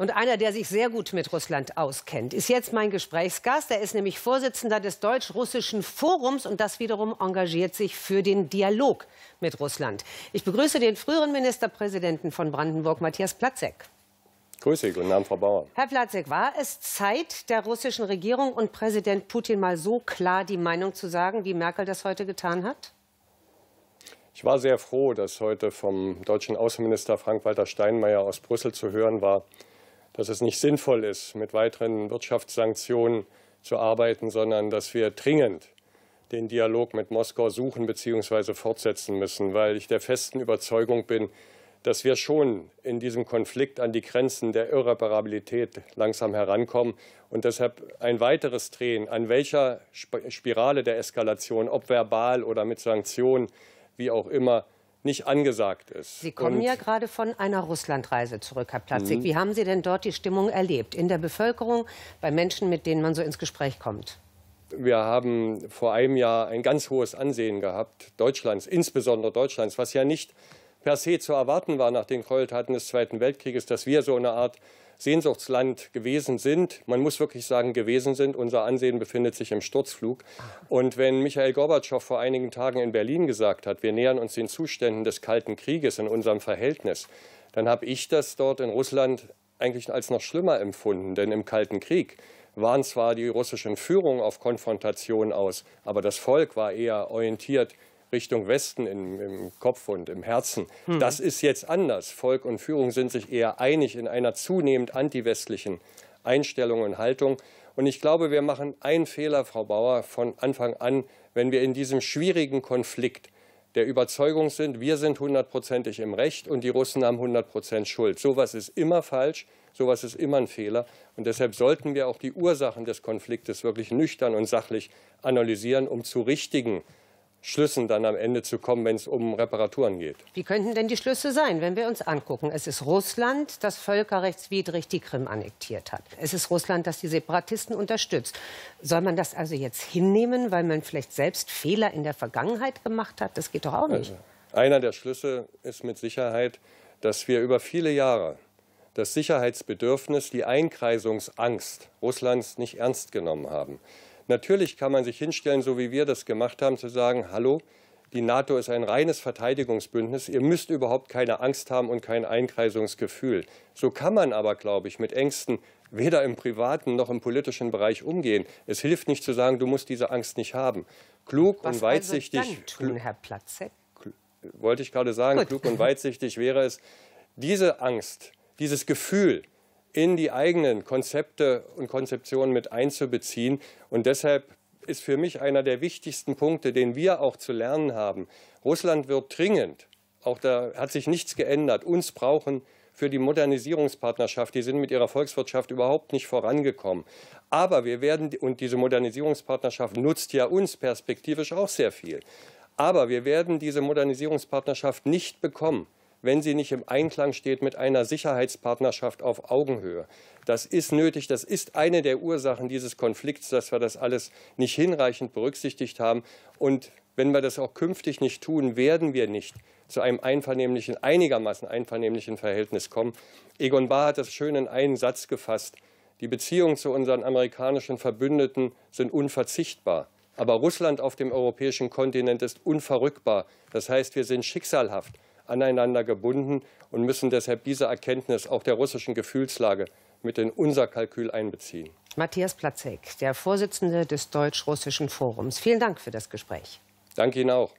Und einer, der sich sehr gut mit Russland auskennt, ist jetzt mein Gesprächsgast. Er ist nämlich Vorsitzender des Deutsch-Russischen Forums und das wiederum engagiert sich für den Dialog mit Russland. Ich begrüße den früheren Ministerpräsidenten von Brandenburg, Matthias Platzek. Grüße, Sie, guten Abend, Frau Bauer. Herr Platzek, war es Zeit der russischen Regierung und Präsident Putin mal so klar die Meinung zu sagen, wie Merkel das heute getan hat? Ich war sehr froh, dass heute vom deutschen Außenminister Frank-Walter Steinmeier aus Brüssel zu hören war, dass es nicht sinnvoll ist, mit weiteren Wirtschaftssanktionen zu arbeiten, sondern dass wir dringend den Dialog mit Moskau suchen bzw. fortsetzen müssen, weil ich der festen Überzeugung bin, dass wir schon in diesem Konflikt an die Grenzen der Irreparabilität langsam herankommen und deshalb ein weiteres Drehen, an welcher Spirale der Eskalation, ob verbal oder mit Sanktionen, wie auch immer, nicht angesagt ist. Sie kommen und ja gerade von einer Russlandreise zurück, Herr Platzig. Mhm. Wie haben Sie denn dort die Stimmung erlebt? In der Bevölkerung, bei Menschen, mit denen man so ins Gespräch kommt? Wir haben vor einem Jahr ein ganz hohes Ansehen gehabt, Deutschlands, insbesondere Deutschlands, was ja nicht per se zu erwarten war nach den Gräueltaten des Zweiten Weltkrieges, dass wir so eine Art Sehnsuchtsland gewesen sind. Man muss wirklich sagen, gewesen sind. Unser Ansehen befindet sich im Sturzflug. Und wenn Michael Gorbatschow vor einigen Tagen in Berlin gesagt hat, wir nähern uns den Zuständen des Kalten Krieges in unserem Verhältnis, dann habe ich das dort in Russland eigentlich als noch schlimmer empfunden. Denn im Kalten Krieg waren zwar die russischen Führungen auf Konfrontation aus, aber das Volk war eher orientiert Richtung Westen im, im Kopf und im Herzen. Hm. Das ist jetzt anders. Volk und Führung sind sich eher einig in einer zunehmend antiwestlichen Einstellung und Haltung. Und ich glaube, wir machen einen Fehler, Frau Bauer, von Anfang an, wenn wir in diesem schwierigen Konflikt der Überzeugung sind, wir sind hundertprozentig im Recht und die Russen haben hundertprozentig Schuld. Sowas ist immer falsch, sowas ist immer ein Fehler. Und deshalb sollten wir auch die Ursachen des Konfliktes wirklich nüchtern und sachlich analysieren, um zu richtigen Schlüssen dann am Ende zu kommen, wenn es um Reparaturen geht. Wie könnten denn die Schlüsse sein, wenn wir uns angucken? Es ist Russland, das völkerrechtswidrig die Krim annektiert hat. Es ist Russland, das die Separatisten unterstützt. Soll man das also jetzt hinnehmen, weil man vielleicht selbst Fehler in der Vergangenheit gemacht hat? Das geht doch auch nicht. Also, einer der Schlüsse ist mit Sicherheit, dass wir über viele Jahre das Sicherheitsbedürfnis, die Einkreisungsangst Russlands nicht ernst genommen haben. Natürlich kann man sich hinstellen, so wie wir das gemacht haben, zu sagen, hallo, die NATO ist ein reines Verteidigungsbündnis. Ihr müsst überhaupt keine Angst haben und kein Einkreisungsgefühl. So kann man aber, glaube ich, mit Ängsten weder im privaten noch im politischen Bereich umgehen. Es hilft nicht zu sagen, du musst diese Angst nicht haben. Klug Was und weitsichtig. Also tun, Herr Platze? Wollte ich gerade sagen, Gut. klug und weitsichtig wäre es, diese Angst, dieses Gefühl, in die eigenen Konzepte und Konzeptionen mit einzubeziehen. Und deshalb ist für mich einer der wichtigsten Punkte, den wir auch zu lernen haben. Russland wird dringend, auch da hat sich nichts geändert, uns brauchen für die Modernisierungspartnerschaft. Die sind mit ihrer Volkswirtschaft überhaupt nicht vorangekommen. Aber wir werden, und diese Modernisierungspartnerschaft nutzt ja uns perspektivisch auch sehr viel. Aber wir werden diese Modernisierungspartnerschaft nicht bekommen, wenn sie nicht im Einklang steht mit einer Sicherheitspartnerschaft auf Augenhöhe. Das ist nötig. Das ist eine der Ursachen dieses Konflikts, dass wir das alles nicht hinreichend berücksichtigt haben. Und wenn wir das auch künftig nicht tun, werden wir nicht zu einem einvernehmlichen, einigermaßen einvernehmlichen Verhältnis kommen. Egon Bahr hat das schön in einen Satz gefasst. Die Beziehungen zu unseren amerikanischen Verbündeten sind unverzichtbar. Aber Russland auf dem europäischen Kontinent ist unverrückbar. Das heißt, wir sind schicksalhaft aneinander gebunden und müssen deshalb diese Erkenntnis auch der russischen Gefühlslage mit in unser Kalkül einbeziehen. Matthias Platzek, der Vorsitzende des Deutsch-Russischen Forums. Vielen Dank für das Gespräch. Danke Ihnen auch.